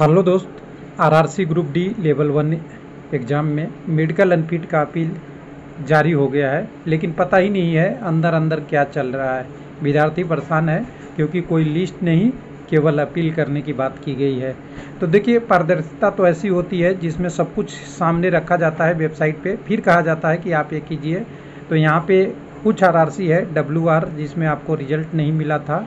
Hello दोस्त RRC group D level one exam में medical unfit का अपील जारी हो गया है, लेकिन पता ही नहीं है अंदर अंदर क्या चल रहा है। विद्यार्थी परेशान है क्योंकि कोई लिस्ट नहीं, केवल अपील करने की बात की गई है। तो देखिए, पारदर्शिता तो ऐसी होती है जिसमें सब कुछ सामने रखा जाता है वेबसाइट पे। फिर कहा जाता है कि आप ये कीजिए। तो यहाँ पे कुछ आरआरसी है डब्ल्यूआर जिसमें आपको रिज़ल्ट नहीं मिला था।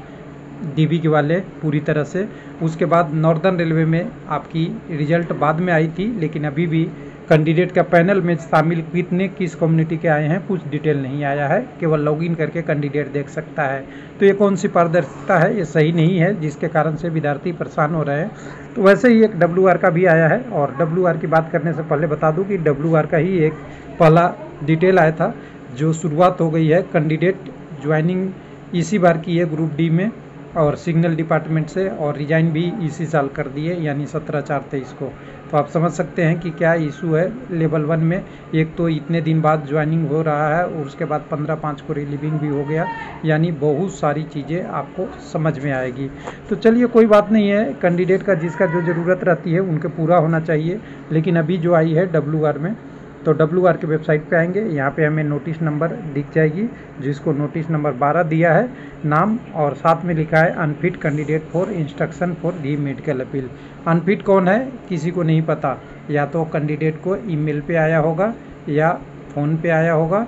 डीबी के वाले पूरी तरह से। उसके बाद नॉर्दर्न रेलवे में आपकी रिज़ल्ट बाद में आई थी, लेकिन अभी भी कैंडिडेट का पैनल में शामिल कितने किस कम्युनिटी के आए हैं, कुछ डिटेल नहीं आया है। केवल लॉगिन करके कैंडिडेट देख सकता है। तो ये कौन सी पारदर्शिता है, ये सही नहीं है, जिसके कारण से विद्यार्थी परेशान हो रहे हैं। तो वैसे ही एक डब्ल्यूआर का भी आया है, और डब्ल्यू की बात करने से पहले बता दूँ कि डब्ल्यू का ही एक पहला डिटेल आया था, जो शुरुआत हो गई है कैंडिडेट ज्वाइनिंग इसी बार की है ग्रुप डी में। और सिग्नल डिपार्टमेंट से और रिजाइन भी इसी साल कर दिए, यानी सत्रह चार तेईस को। तो आप समझ सकते हैं कि क्या इशू है लेवल वन में। एक तो इतने दिन बाद ज्वाइनिंग हो रहा है और उसके बाद पंद्रह पाँच को रिलीविंग भी हो गया, यानी बहुत सारी चीज़ें आपको समझ में आएगी। तो चलिए, कोई बात नहीं है। कैंडिडेट का जिसका जो ज़रूरत रहती है, उनके पूरा होना चाहिए। लेकिन अभी जो आई है डब्ल्यूआर में तो डब्ल्यू आर के वेबसाइट पे आएँगे। यहाँ पे हमें नोटिस नंबर दिख जाएगी, जिसको नोटिस नंबर 12 दिया है। नाम और साथ में लिखा है unfit candidate for instruction for the medical appeal unfit कौन है, किसी को नहीं पता। या तो कैंडिडेट को ईमेल पे आया होगा, या फ़ोन पे आया होगा,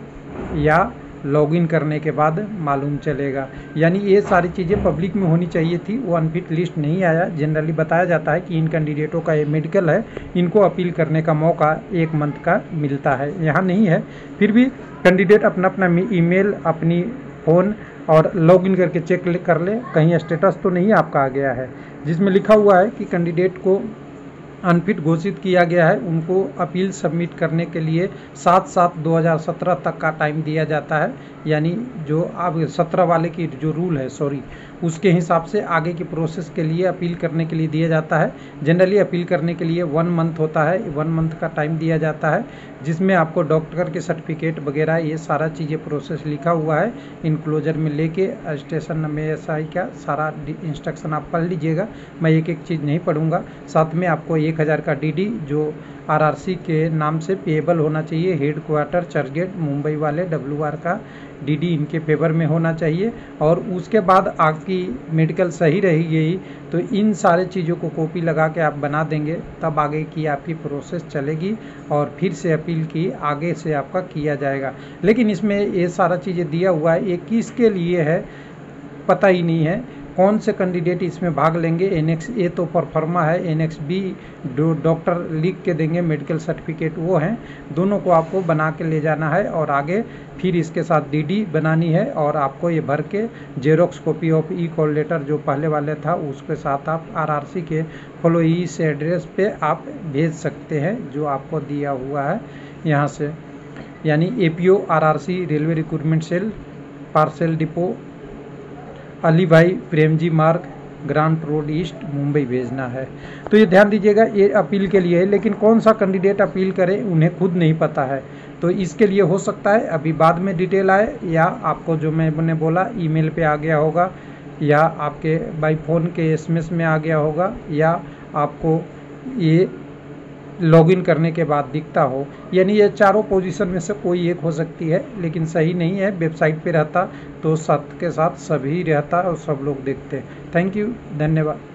या लॉगिन करने के बाद मालूम चलेगा। यानी ये सारी चीज़ें पब्लिक में होनी चाहिए थी, वो अनफिट लिस्ट नहीं आया। जनरली बताया जाता है कि इन कैंडिडेटों का ये मेडिकल है, इनको अपील करने का मौका एक मंथ का मिलता है। यहाँ नहीं है। फिर भी कैंडिडेट अपना अपना ईमेल अपनी फ़ोन और लॉगिन करके चेक कर ले। कहीं स्टेटस तो नहीं आपका आ गया है। जिसमें लिखा हुआ है कि कैंडिडेट को अनफिट घोषित किया गया है। उनको अपील सबमिट करने के लिए सात सात दो हज़ार सत्रह तक का टाइम दिया जाता है। यानी जो अब सत्रह वाले की जो रूल है, सॉरी, उसके हिसाब से आगे की प्रोसेस के लिए अपील करने के लिए दिया जाता है। जनरली अपील करने के लिए वन मंथ होता है। वन मंथ का टाइम दिया जाता है, जिसमें आपको डॉक्टर के सर्टिफिकेट वगैरह, ये सारा चीज़ें प्रोसेस लिखा हुआ है। इनक्लोजर में लेके स्टेशन में एस आई का सारा इंस्ट्रक्शन आप पढ़ लीजिएगा। मैं एक एक चीज़ नहीं पढ़ूँगा। साथ में आपको एक हज़ार का डी जो आरआरसी के नाम से पेबल होना चाहिए। हेड क्वार्टर चर्चगेट मुंबई वाले डब्ल्यूआर का डीडी इनके फेवर में होना चाहिए। और उसके बाद आपकी मेडिकल सही रहेगी तो इन सारे चीज़ों को कॉपी लगा के आप बना देंगे। तब आगे की आपकी प्रोसेस चलेगी और फिर से अपील की, आगे से आपका किया जाएगा। लेकिन इसमें ये सारा चीज़ें दिया हुआ है। ये किसके लिए है, पता ही नहीं है। कौन से कैंडिडेट इसमें भाग लेंगे? एन एक्स ए तो परफॉर्मा है एन एक्स बी डॉक्टर लिख के देंगे मेडिकल सर्टिफिकेट वो हैं। दोनों को आपको बना के ले जाना है और आगे फिर इसके साथ डीडी बनानी है और आपको ये भर के xerox copy of E call letter जो पहले वाले था, उसके साथ आप आरआरसी के फॉलो ई से एड्रेस पे आप भेज सकते हैं, जो आपको दिया हुआ है यहाँ से। यानी A P O R R C railway recruitment cell, parcel depot Ali भाई प्रेम जी मार्ग ग्रांट रोड ईस्ट, मुंबई भेजना है। तो ये ध्यान दीजिएगा, ये अपील के लिए है, लेकिन कौन सा कैंडिडेट अपील करे, उन्हें खुद नहीं पता है। तो इसके लिए हो सकता है, अभी बाद में डिटेल आए, या आपको जो मैंने बोला, ईमेल पे आ गया होगा, या आपके बाई फ़ोन के एसएमएस में आ गया होगा, या आपको ये लॉगिन करने के बाद दिखता हो। यानी ये चारों पोजीशन में से कोई एक हो सकती है, लेकिन सही नहीं है। वेबसाइट पे रहता तो साथ के साथ सभी रहता और सब लोग देखते। थैंक यू, धन्यवाद।